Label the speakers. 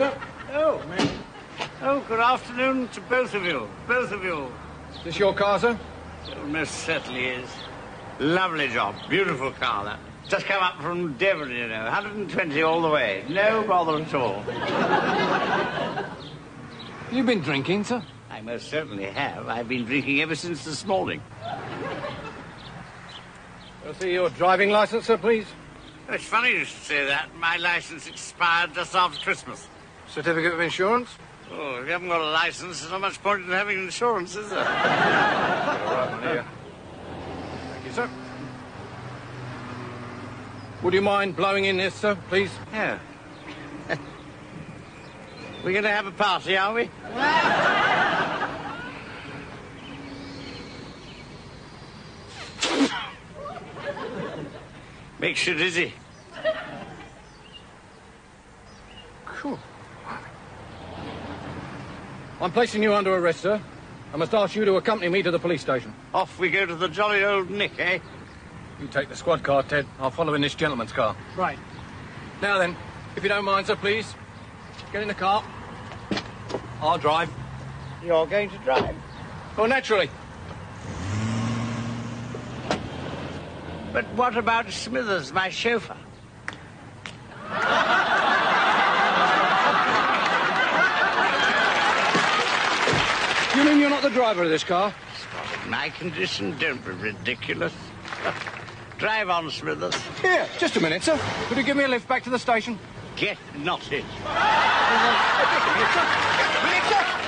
Speaker 1: Oh, oh, good afternoon to both of you. Both of you.
Speaker 2: Is this your car, sir?
Speaker 1: It most certainly is. Lovely job. Beautiful car, that. Just come up from Devon, you know. 120 all the way. No bother at all.
Speaker 2: You've been drinking, sir?
Speaker 1: I most certainly have. I've been drinking ever since this morning.
Speaker 2: I'll see your driving license, sir, please.
Speaker 1: It's funny you should say that. My license expired just after Christmas.
Speaker 2: Certificate of insurance?
Speaker 1: Oh, if you haven't got a license, there's not much point in having insurance, is there?
Speaker 2: All right, one here. Thank you, sir. Would you mind blowing in this, sir, please?
Speaker 1: Yeah. We're going to have a party, are we? Makes you dizzy.
Speaker 2: Cool. I'm placing you under arrest, sir. I must ask you to accompany me to the police station.
Speaker 1: Off we go to the jolly old Nick, eh?
Speaker 2: You take the squad car, Ted. I'll follow in this gentleman's car.
Speaker 3: Right.
Speaker 2: Now then, if you don't mind, sir, please. Get in the car. I'll drive.
Speaker 1: You're going to drive.
Speaker 2: Oh, naturally.
Speaker 1: But what about Smithers, my chauffeur?
Speaker 2: You mean you're not the driver of this car?
Speaker 1: In my condition, don't be ridiculous. Drive on, Smithers.
Speaker 2: Here, just a minute, sir. Could you give me a lift back to the station?
Speaker 1: Get knotted.
Speaker 2: Sir.